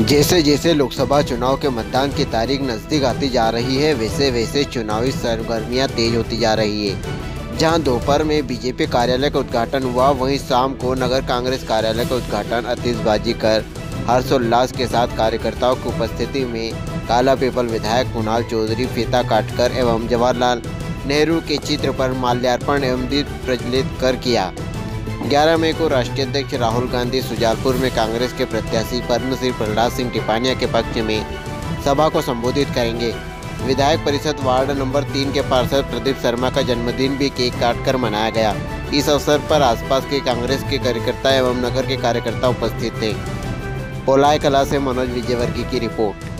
जैसे जैसे लोकसभा चुनाव के मतदान की तारीख नज़दीक आती जा रही है वैसे वैसे चुनावी सरगर्मियाँ तेज होती जा रही है। जहाँ दोपहर में बीजेपी कार्यालय का उद्घाटन हुआ, वहीं शाम को नगर कांग्रेस कार्यालय का उद्घाटन आतिशबाजी कर हर्षोल्लास के साथ कार्यकर्ताओं की उपस्थिति में काला पीपल विधायक कुणाल चौधरी फीता काटकर एवं जवाहरलाल नेहरू के चित्र पर माल्यार्पण एवं दीप प्रज्वलित कर किया। 11 मई को राष्ट्रीय अध्यक्ष राहुल गांधी सुजालपुर में कांग्रेस के प्रत्याशी पद्मश्री प्रहलाद सिंह टिपानिया के पक्ष में सभा को संबोधित करेंगे। विधायक परिषद वार्ड नंबर तीन के पार्षद प्रदीप शर्मा का जन्मदिन भी केक काटकर मनाया गया। इस अवसर पर आसपास के कांग्रेस के कार्यकर्ता एवं नगर के कार्यकर्ता उपस्थित थे। पोलाय कला से मनोज विजयवर्गीय की रिपोर्ट।